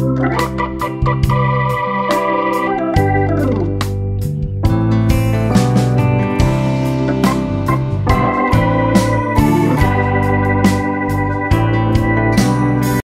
Bye.